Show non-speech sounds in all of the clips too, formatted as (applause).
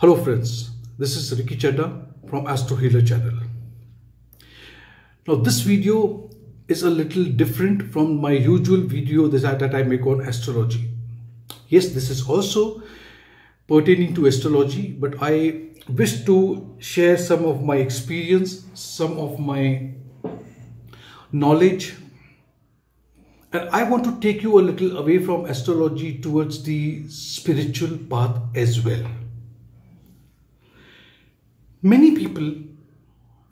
Hello friends, this is Ricky Chadha from Astrohealer channel. Now this video is a little different from my usual video that I make on astrology. Yes, this is also pertaining to astrology, but I wish to share some of my experience, some of my knowledge, and I want to take you a little away from astrology towards the spiritual path as well. Many people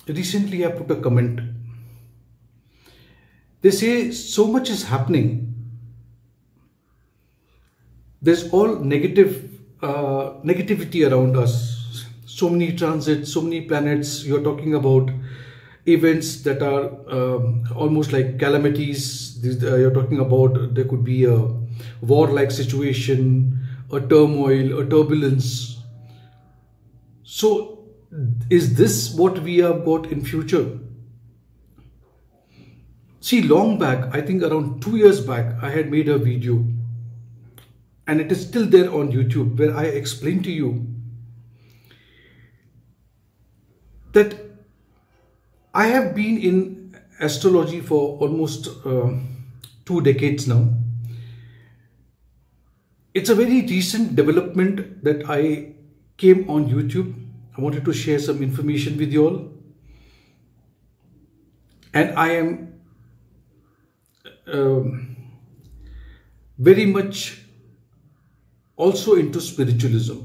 recently have put a comment. They say so much is happening. There's all negative uh, negativity around us. So many transits, so many planets. You're talking about events that are um, almost like calamities. These, uh, you're talking about there could be a war-like situation, a turmoil, a turbulence. So is this what we have got in future? See, long back, I think around two years back, I had made a video and it is still there on YouTube where I explain to you that I have been in astrology for almost uh, two decades now. It's a very recent development that I came on YouTube I wanted to share some information with you all. And I am um, very much also into spiritualism.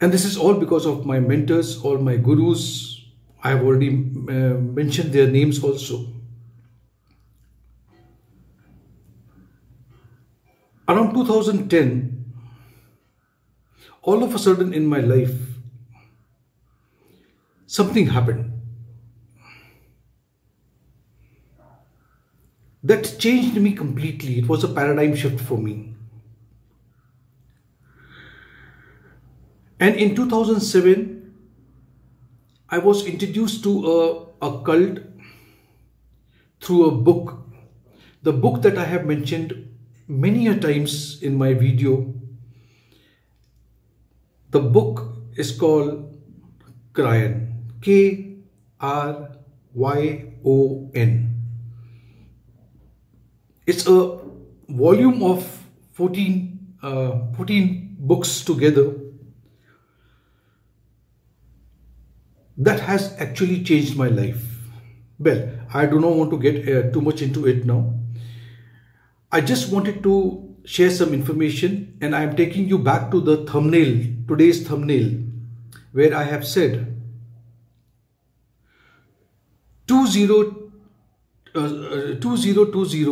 And this is all because of my mentors, all my gurus. I have already uh, mentioned their names also. Around 2010, all of a sudden in my life, something happened. That changed me completely. It was a paradigm shift for me. And in 2007, I was introduced to a, a cult through a book. The book that I have mentioned many a times in my video the book is called Kryon. K R Y O N. It's a volume of 14, uh, 14 books together that has actually changed my life. Well, I do not want to get uh, too much into it now. I just wanted to share some information and I am taking you back to the thumbnail, today's thumbnail, where I have said 20, uh, 2020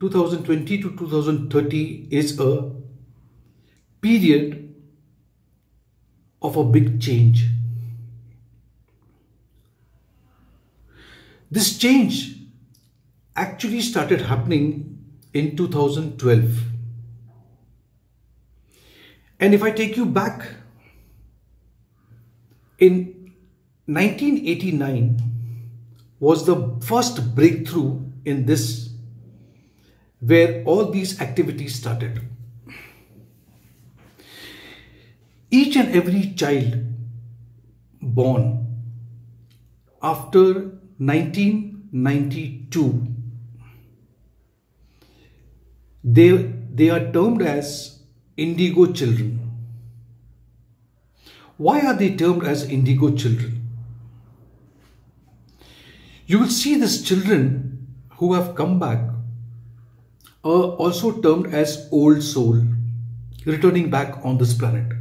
2020 to 2030 is a period of a big change. This change actually started happening in 2012 and if I take you back, in 1989 was the first breakthrough in this where all these activities started. Each and every child born after 1992 they, they are termed as indigo children. Why are they termed as indigo children? You will see these children who have come back are also termed as old soul, returning back on this planet.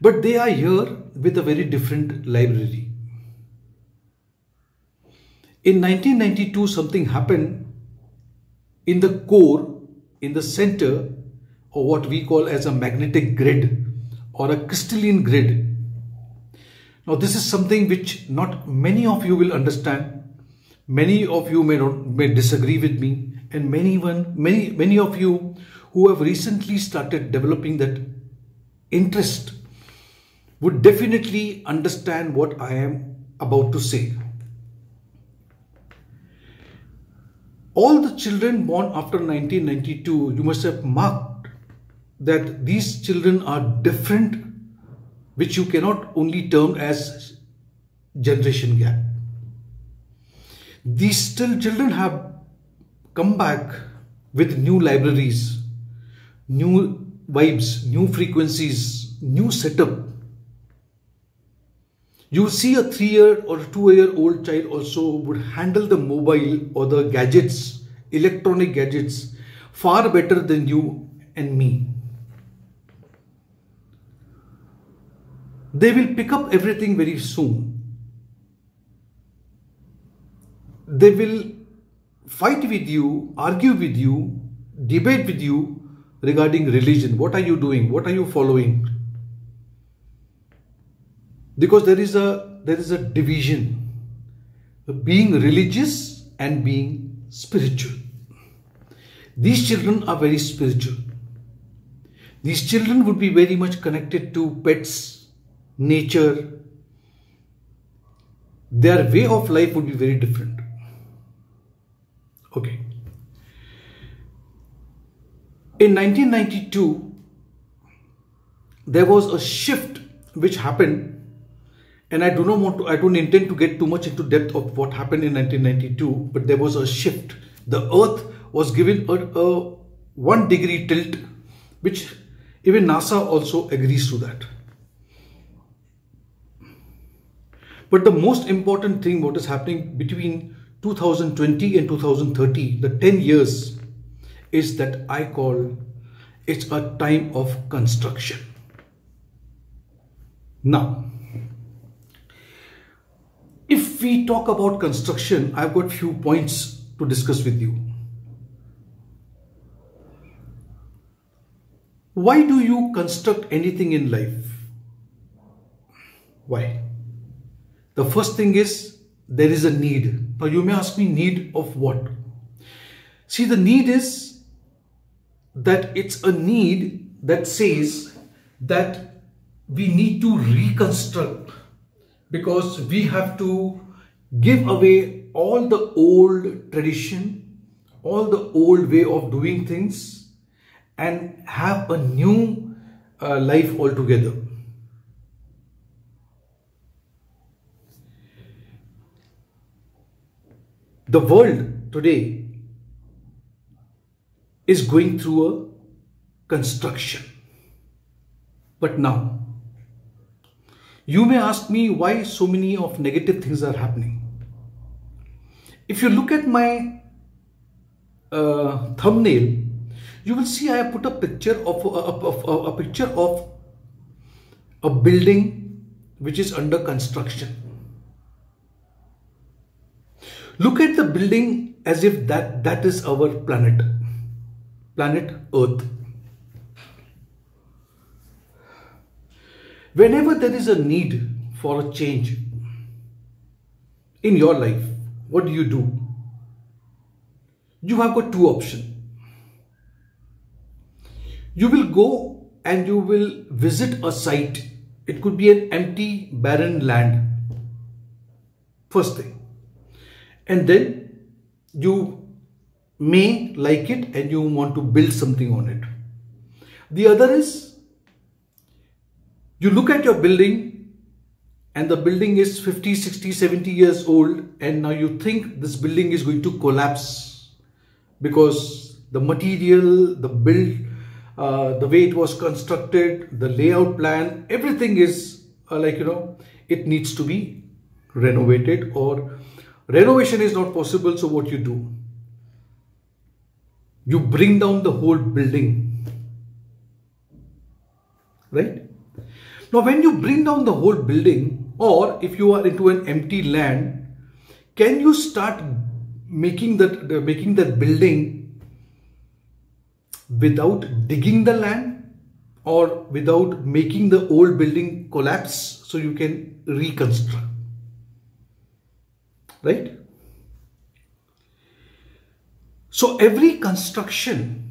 But they are here with a very different library. In 1992, something happened in the core, in the center or what we call as a magnetic grid or a crystalline grid. Now this is something which not many of you will understand. Many of you may not, may disagree with me and many one many many of you who have recently started developing that interest would definitely understand what I am about to say. All the children born after 1992, you must have marked that these children are different, which you cannot only term as generation gap. These still children have come back with new libraries, new vibes, new frequencies, new setup. You see a three year or two year old child also would handle the mobile or the gadgets, electronic gadgets far better than you and me. They will pick up everything very soon. They will fight with you, argue with you, debate with you regarding religion. What are you doing? What are you following? Because there is a there is a division. Being religious and being spiritual. These children are very spiritual. These children would be very much connected to pets, nature. Their way of life would be very different. Okay. In 1992, there was a shift which happened and I do not want to, I don't intend to get too much into depth of what happened in 1992, but there was a shift. The earth was given a, a one degree tilt, which even NASA also agrees to that. But the most important thing, what is happening between 2020 and 2030, the 10 years, is that I call it's a time of construction. Now, if we talk about construction, I've got few points to discuss with you. Why do you construct anything in life? Why? The first thing is there is a need. Now you may ask me need of what? See the need is that it's a need that says that we need to reconstruct because we have to give away all the old tradition, all the old way of doing things and have a new uh, life altogether. The world today is going through a construction. But now, you may ask me why so many of negative things are happening. If you look at my uh, thumbnail, you will see I have put a picture of a, of, of, a picture of a building which is under construction. Look at the building as if that, that is our planet, planet Earth. Whenever there is a need for a change in your life, what do you do? You have got two options you will go and you will visit a site. It could be an empty, barren land. First thing. And then you may like it and you want to build something on it. The other is you look at your building and the building is 50, 60, 70 years old and now you think this building is going to collapse because the material, the build, uh, the way it was constructed, the layout plan, everything is uh, like, you know, it needs to be renovated or renovation is not possible. So what you do? You bring down the whole building, right? Now, when you bring down the whole building or if you are into an empty land, can you start making that, making that building without digging the land or without making the old building collapse so you can reconstruct. Right? So every construction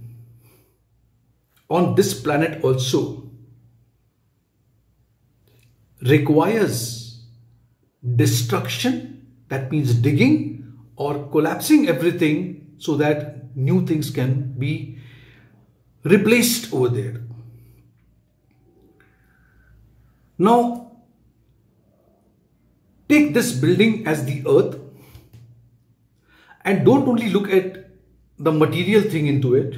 on this planet also requires destruction, that means digging or collapsing everything so that new things can be replaced over there. Now, take this building as the earth and don't only look at the material thing into it.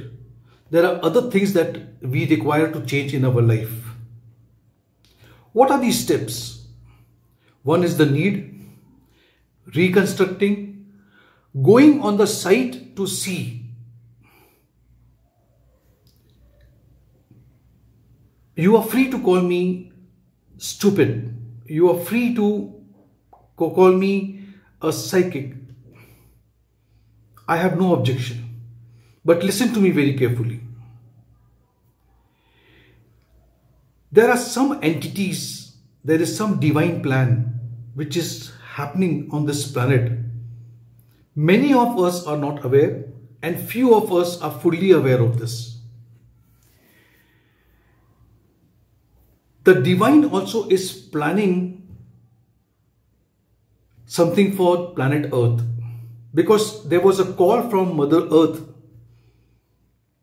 There are other things that we require to change in our life. What are these steps? One is the need, reconstructing, going on the site to see. You are free to call me stupid. You are free to call me a psychic. I have no objection. But listen to me very carefully. There are some entities, there is some divine plan which is happening on this planet. Many of us are not aware and few of us are fully aware of this. The divine also is planning something for planet Earth because there was a call from Mother Earth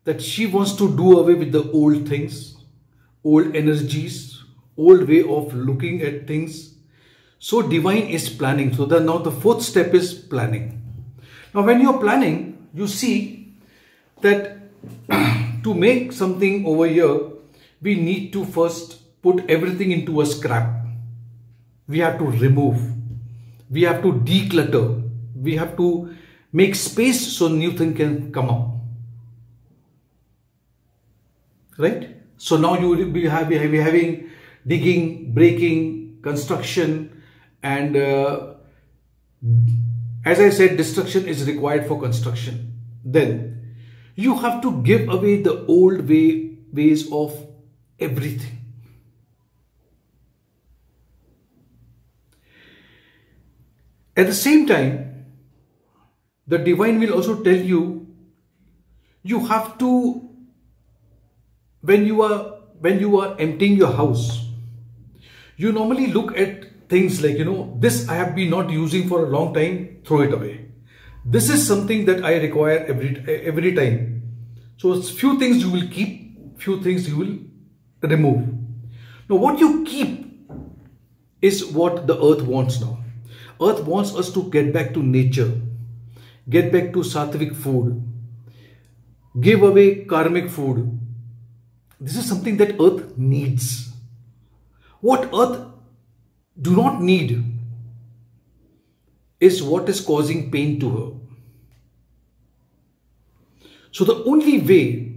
that she wants to do away with the old things, old energies, old way of looking at things. So divine is planning. So now the fourth step is planning. Now when you're planning, you see that (clears throat) to make something over here, we need to first put everything into a scrap. We have to remove. We have to declutter. We have to make space so new thing can come up right? So now you will be having digging, breaking, construction and uh, as I said destruction is required for construction. Then you have to give away the old way ways of everything. At the same time, the divine will also tell you you have to when you are when you are emptying your house you normally look at things like you know this i have been not using for a long time throw it away. This is something that i require every every time. So few things you will keep few things you will remove. Now what you keep is what the earth wants now. Earth wants us to get back to nature get back to sattvic food give away karmic food this is something that earth needs. What earth do not need is what is causing pain to her. So the only way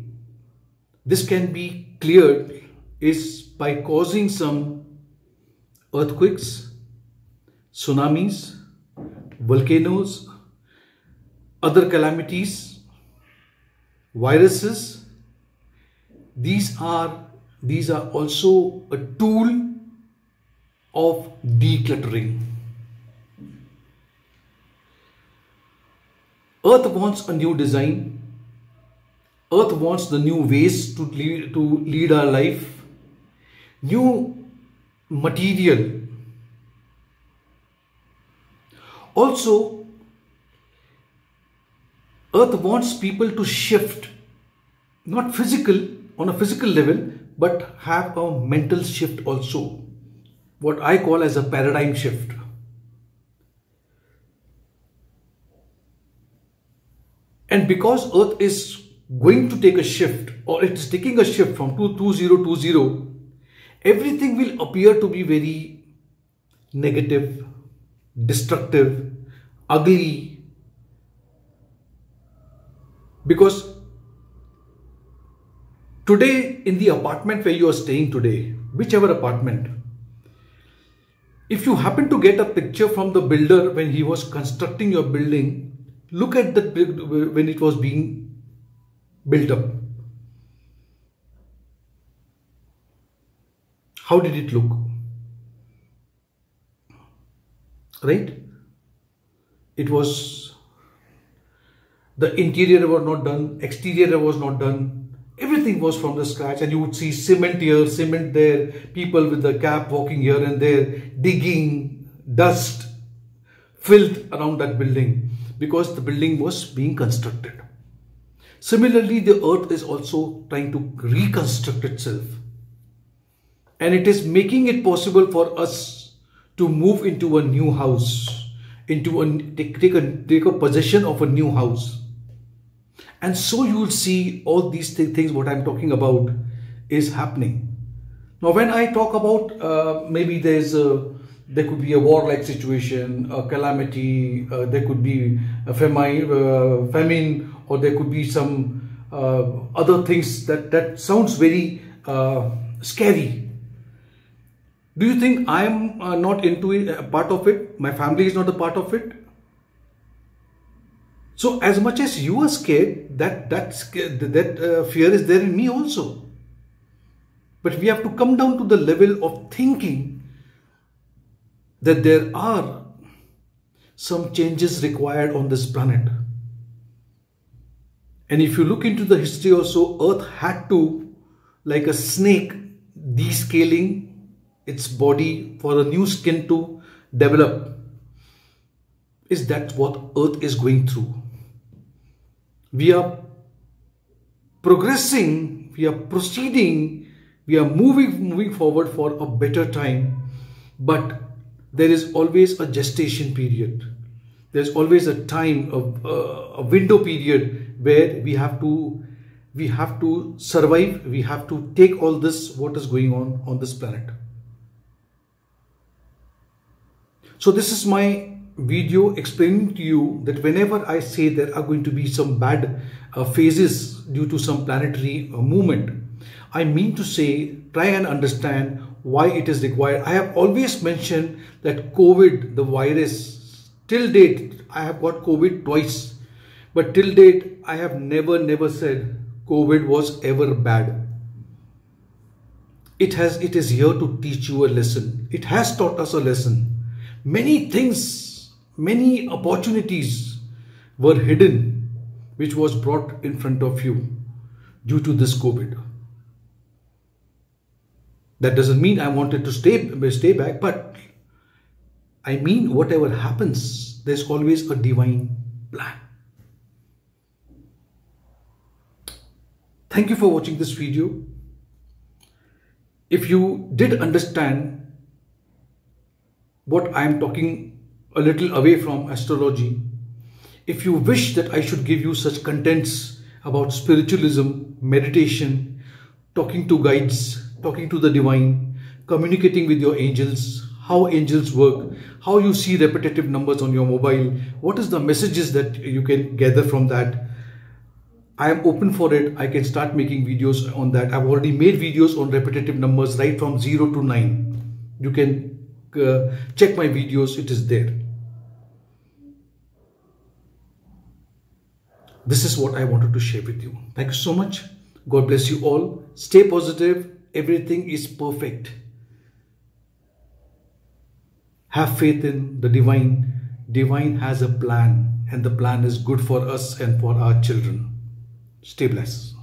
this can be cleared is by causing some earthquakes, tsunamis, volcanoes, other calamities, viruses, these are these are also a tool of decluttering. Earth wants a new design. Earth wants the new ways to lead, to lead our life. New material. Also earth wants people to shift not physical on a physical level, but have a mental shift also. What I call as a paradigm shift. And because Earth is going to take a shift or it is taking a shift from 2020, everything will appear to be very negative, destructive, ugly. Because Today, in the apartment where you are staying today, whichever apartment, if you happen to get a picture from the builder when he was constructing your building, look at the when it was being built up. How did it look? Right? It was the interior was not done, exterior was not done, everything was from the scratch and you would see cement here cement there people with the cap walking here and there digging dust filth around that building because the building was being constructed. Similarly the earth is also trying to reconstruct itself. And it is making it possible for us to move into a new house, into a take, take a take a possession of a new house. And so you will see all these th things what I'm talking about is happening. Now, when I talk about uh, maybe there's a there could be a war-like situation, a calamity, uh, there could be a famine, uh, famine, or there could be some uh, other things that that sounds very uh, scary do you think I am uh, not into it, a part of it? My family is not a part of it? So as much as you are scared, that that that uh, fear is there in me also. But we have to come down to the level of thinking that there are some changes required on this planet. And if you look into the history also, Earth had to, like a snake, descaling its body for a new skin to develop is that what earth is going through we are progressing we are proceeding we are moving moving forward for a better time. But there is always a gestation period. There's always a time uh, a window period where we have to we have to survive we have to take all this what is going on on this planet. So this is my video explaining to you that whenever I say there are going to be some bad uh, phases due to some planetary uh, movement, I mean to say try and understand why it is required. I have always mentioned that COVID, the virus, till date, I have got COVID twice. But till date, I have never, never said COVID was ever bad. It has, it is here to teach you a lesson. It has taught us a lesson many things, many opportunities were hidden, which was brought in front of you due to this COVID. That doesn't mean I wanted to stay, stay back, but I mean whatever happens, there's always a divine plan. Thank you for watching this video. If you did understand what I am talking a little away from astrology. If you wish that I should give you such contents about spiritualism, meditation, talking to guides, talking to the divine, communicating with your angels, how angels work, how you see repetitive numbers on your mobile, what is the messages that you can gather from that. I am open for it. I can start making videos on that. I've already made videos on repetitive numbers right from 0 to 9. You can uh, check my videos, it is there. This is what I wanted to share with you. Thank you so much. God bless you all. Stay positive. Everything is perfect. Have faith in the divine. Divine has a plan and the plan is good for us and for our children. Stay blessed.